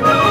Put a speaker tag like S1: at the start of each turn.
S1: Bye.